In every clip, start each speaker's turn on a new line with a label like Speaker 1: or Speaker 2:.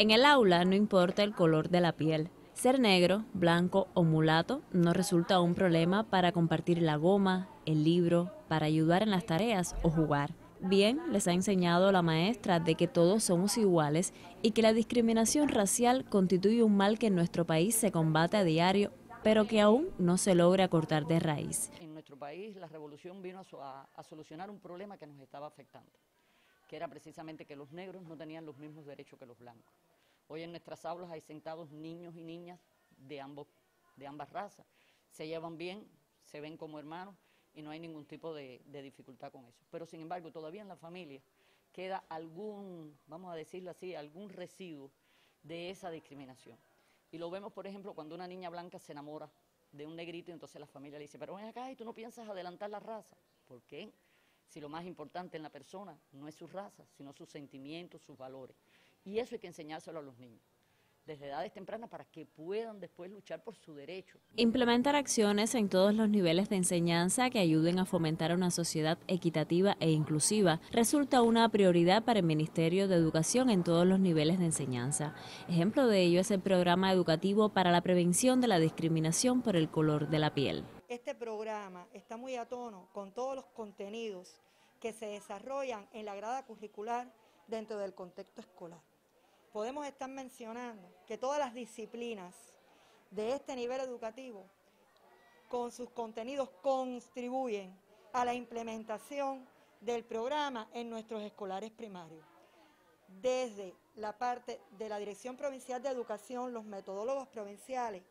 Speaker 1: En el aula no importa el color de la piel. Ser negro, blanco o mulato no resulta un problema para compartir la goma, el libro, para ayudar en las tareas o jugar. Bien, les ha enseñado la maestra de que todos somos iguales y que la discriminación racial constituye un mal que en nuestro país se combate a diario, pero que aún no se logra cortar de raíz.
Speaker 2: En nuestro país la revolución vino a, a solucionar un problema que nos estaba afectando, que era precisamente que los negros no tenían los mismos derechos que los blancos. Hoy en nuestras aulas hay sentados niños y niñas de, ambos, de ambas razas. Se llevan bien, se ven como hermanos y no hay ningún tipo de, dificultad con eso. Pero sin embargo, todavía en la familia queda algún, vamos a decirlo así, algún residuo de esa discriminación. Y lo vemos, por ejemplo, cuando una niña blanca se enamora de un negrito y entonces la familia le dice, pero ven acá y tú no piensas adelantar la raza. ¿Por qué? Si lo más importante en la persona no es su raza, sino sus sentimientos, sus valores. Y eso hay que enseñárselo a los niños desde edades tempranas para que puedan después luchar por su derecho.
Speaker 1: Implementar acciones en todos los niveles de enseñanza que ayuden a fomentar una sociedad equitativa e inclusiva resulta una prioridad para el Ministerio de Educación en todos los niveles de enseñanza. Ejemplo de ello es el programa educativo para la prevención de la discriminación por el color de la piel.
Speaker 3: Este programa está muy a tono con todos los contenidos que se desarrollan en la grada curricular dentro del contexto escolar. Podemos estar mencionando que todas las disciplinas de este nivel educativo con sus contenidos contribuyen a la implementación del programa en nuestros escolares primarios. Desde la parte de la Dirección Provincial de Educación, los metodólogos provinciales,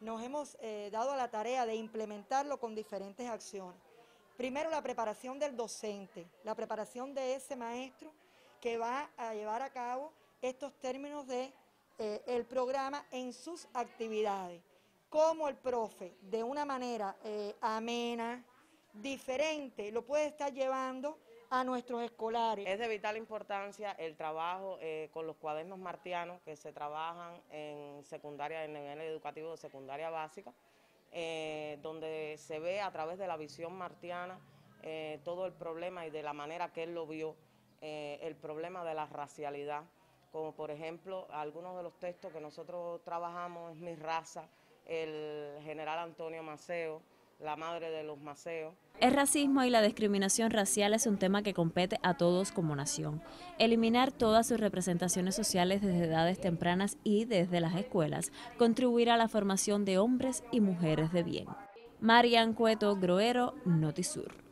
Speaker 3: nos hemos eh, dado a la tarea de implementarlo con diferentes acciones. Primero, la preparación del docente, la preparación de ese maestro que va a llevar a cabo estos términos de eh, programa en sus actividades. Cómo el profe, de una manera eh, amena, diferente, lo puede estar llevando a nuestros escolares.
Speaker 4: Es de vital importancia el trabajo eh, con los cuadernos martianos que se trabajan en secundaria, en el nivel educativo de secundaria básica, donde se ve a través de la visión martiana todo el problema y de la manera que él lo vio el problema de la racialidad, como por ejemplo algunos de los textos que nosotros trabajamos es Mi raza, el general Antonio Maceo, la madre de los Maceos.
Speaker 1: El racismo y la discriminación racial es un tema que compete a todos como nación. Eliminar todas sus representaciones sociales desde edades tempranas y desde las escuelas contribuirá a la formación de hombres y mujeres de bien. Marian Cueto Groero, Notisur.